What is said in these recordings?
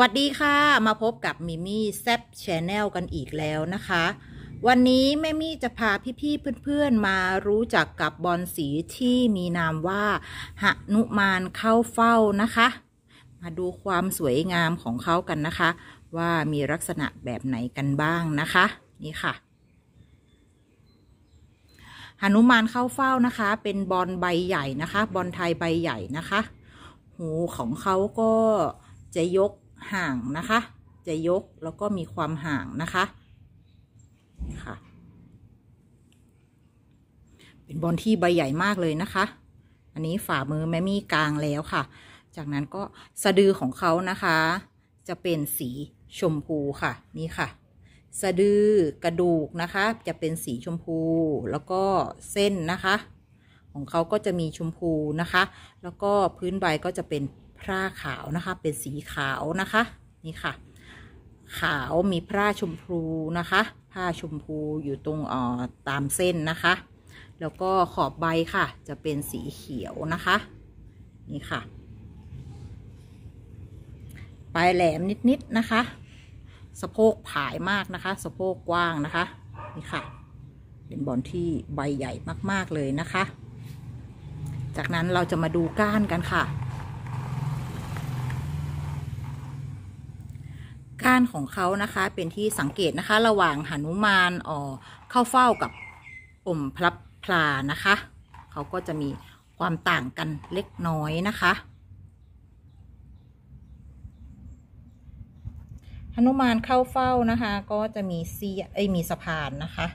วัสดีค่ะมาพบกับมิมี่แซบชแนลกันอีกแล้วนะคะ วันนี้แม่มี่จะพาพี่ๆเพื่อนๆมารู้จักกับบอลสีที่มีนามว่าหนุมานเข้าเฝ้านะคะ มาดูความสวยงามของเขากันนะคะ ว่ามีลักษณะแบบไหนกันบ้างนะคะ นี่ค่ะหนุมานเข้าเฝ้านะคะ เป็นบอลใบใหญ่นะคะ บอลไทยใบใหญ่นะคะ หูของเขาก็จะยก ห่างนะคะ จะยกแล้วก็มีความห่างนะคะค่ะ เป็นบอลที่ใบใหญ่มากเลยนะคะ อันนี้ฝ่ามือแม่มี่กลางแล้วค่ะ จากนั้นก็สะดือของเขานะคะ จะเป็นสีชมพูค่ะ นี่ค่ะ สะดือกระดูกนะคะ จะเป็นสีชมพูแล้วก็เส้นนะคะ ของเขาก็จะมีชมพูนะคะ แล้วก็พื้นใบก็จะเป็น ผ้าขาวนะคะ เป็นสีขาวนะคะ นี่ค่ะ ขาวมีผ้าชมพูนะคะ ผ้าชมพูอยู่ตรงอ่อตามเส้นนะคะ แล้วก็ขอบใบค่ะ จะเป็นสีเขียวนะคะ นี่ค่ะ ปลายแหลมนิดๆนะคะ สะโพกผายมากนะคะ สะโพกกว้างนะคะ นี่ค่ะ เป็นบอลที่ใบใหญ่มากๆเลยนะคะ จากนั้นเราจะมาดูก้านกันค่ะ ก้านของเขานะคะ เป็นที่สังเกตนะคะ ระหว่างหนุมานออเข้าเฝ้ากับอมพลับพลานะคะ เขาก็จะมีความต่างกันเล็กน้อยนะคะหนุมานเข้าเฝ้านะคะ ก็จะมีเสียไอมีสะพานนะคะ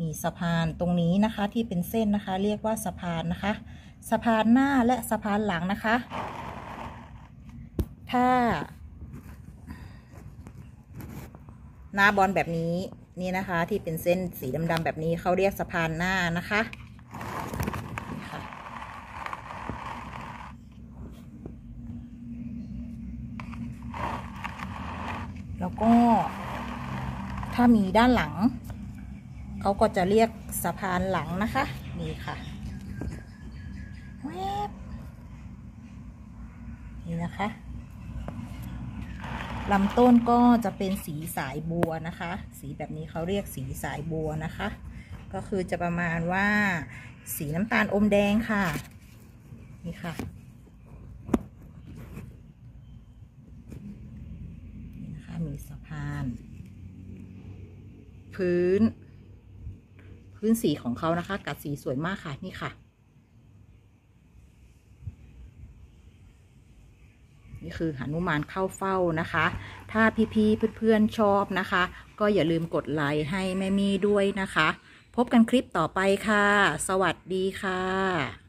มีสะพานตรงนี้นะคะที่เป็นเส้นนะคะ เรียกว่าสะพานนะคะ สะพานหน้าและสะพานหลังนะคะ ถ้า หน้าบอลแบบนี้นี่นะคะ ที่เป็นเส้นสีดำๆแบบนี้เขาเรียกสะพานหน้านะคะแล้วก็ ถ้ามีด้านหลังเขาก็จะเรียกสะพานหลังนะคะ นี่ค่ะนี่นะคะ ลำต้นก็จะเป็นสีสายบัวนะคะ สีแบบนี้เขาเรียกสีสายบัวนะคะ ก็คือจะประมาณว่าสีน้ำตาลอมแดงค่ะ นี่ค่ะนี่นะคะมีสะพาน พื้น พื้นสีของเขานะคะ กัดสีสวยมากค่ะ นี่ค่ะ นี่คือหนุมานเข้าเฝ้านะคะ ถ้าพี่ๆเพื่อนๆชอบนะคะ ก็อย่าลืมกดไลค์ให้แม่มี่ด้วยนะคะ พบกันคลิปต่อไปค่ะ สวัสดีค่ะ